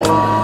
you